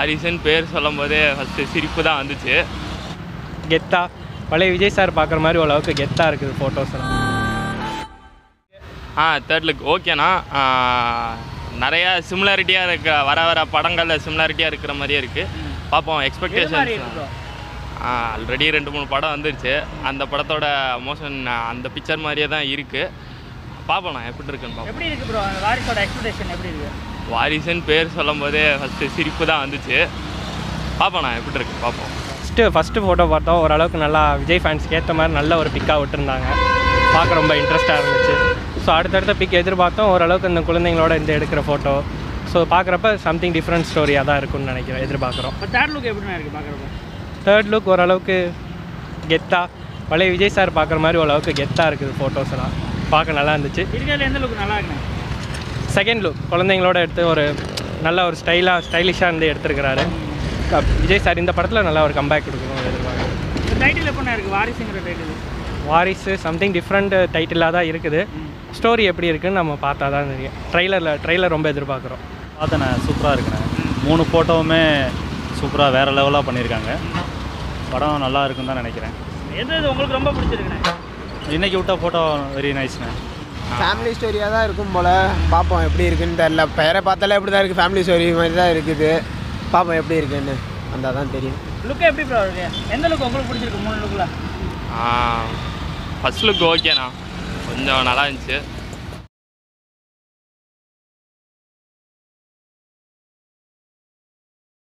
வாரிசுன்னு பேர் சொல்லும் போதே ஃபஸ்ட்டு சிரிப்பு தான் வந்துச்சு. கெத்தா. பழைய விஜய் சார் பார்க்குற மாதிரி ஓரளவுக்கு கெத்தாக இருக்குது ஃபோட்டோஸ் எல்லாம். ஆ தேர்ட் லுக் ஓகேண்ணா நிறைய சிமிலாரிட்டியாக இருக்க வர வர படங்களில் சிமிலாரிட்டியாக இருக்கிற மாதிரியே இருக்குது பார்ப்போம் எக்ஸ்பெக்டேஷன்ஸ் ஆல்ரெடி ரெண்டு மூணு படம் வந்துருச்சு. அந்த படத்தோட மோஷன் அந்த பிக்சர் மாதிரியே தான் இருக்குது பார்ப்போம் எப்படி இருக்குன்னு பார்ப்போம். எப்படி இருக்கு ப்ரோ வாரிசோட எக்ஸ்பெக்டேஷன் எப்படி இருக்கு? வாரிசுன்னு பேர் சொல்லும் போதே ஃபஸ்ட்டு சிரிப்பு தான் வந்துச்சு. பார்ப்போம் எப்படி இருக்கு பார்ப்போம் ஃபஸ்ட்டு ஃபஸ்ட்டு ஃபோட்டோ பார்த்தோம். ஓரளவுக்கு நல்லா விஜய் ஃபேன்ஸ்க்கு ஏற்ற மாதிரி நல்ல ஒரு பிக்காக விட்டுருந்தாங்க. பார்க்க ரொம்ப இன்ட்ரெஸ்ட்டாக இருந்துச்சு. ஸோ அடுத்தடுத்த பிக் எதிர்பார்த்தோம். ஓரளவுக்கு இந்த குழந்தைங்களோட இந்த எடுக்கிற ஃபோட்டோ ஸோ பார்க்குறப்ப சம்திங் டிஃப்ரெண்ட் ஸ்டோரியாக தான் இருக்கும்னு நினைக்கிறேன் எதிர்பார்க்குறோம். இப்போ தேர்ட் லுக் எப்படி இருக்கு பார்க்குறப்ப? தேர்ட் லுக் ஓரளவுக்கு கெத்தா. பழைய விஜய் சார் பார்க்குற மாதிரி ஓரளவுக்கு கெத்தாக இருக்குது ஃபோட்டோஸ் எல்லாம். பார்க்க நல்லா இருந்துச்சு. எந்த லுக் நல்லா இருக்குண்ணே? செகண்ட் லுக் குழந்தைங்களோட எடுத்து ஒரு நல்ல ஒரு ஸ்டைலாக ஸ்டைலிஷாக இருந்து எடுத்துருக்கிறாரு. விஜய் சார் இந்த படத்தில் நல்லா ஒரு கம்பேக் கொடுக்கணும் எதிர்பார்க்குறேன். இந்த டைட்டில் எப்படிண்ணே இருக்கு? வாரிசுங்கிற டைட்டில் வாரிசு சம்திங் டிஃப்ரெண்ட் டைட்டிலாக தான் இருக்குது. ஸ்டோரி எப்படி இருக்குன்னு நம்ம பார்த்தா தான் தெரியும். ட்ரைலரில் ட்ரைலர் ரொம்ப எதிர்பார்க்குறோம். பார்த்தேண்ணே சூப்பராக இருக்குண்ணே மூணு ஃபோட்டோவுமே சூப்பராக வேறு லெவலாக பண்ணியிருக்காங்க. படம் நல்லா இருக்குன்னு தான் நினைக்கிறேன். எது எது உங்களுக்கு ரொம்ப பிடிச்சிருக்குண்ணே இன்றைக்கி விட்ட ஃபோட்டோ வெரி நைஸ்ண்ணே ஃபேமிலி ஸ்டோரியாக தான் இருக்கும் போல். பார்ப்போம் எப்படி இருக்குன்னு தெரில பெயரை பார்த்தாலே எப்படி தான் இருக்குது ஃபேமிலி ஸ்டோரி மாதிரி தான் இருக்குது. பார்ப்போம் எப்படி இருக்குன்னு. வந்தால் தான் தெரியும். லுக் எப்படி ப்ரோ இருக்கு? எந்த லுக் உங்களுக்கு பிடிச்சிருக்கு? மூணு லுக்கில் ஃபஸ்ட் லுக் ஓகேண்ணா கொஞ்சம் நல்லா இருந்துச்சு.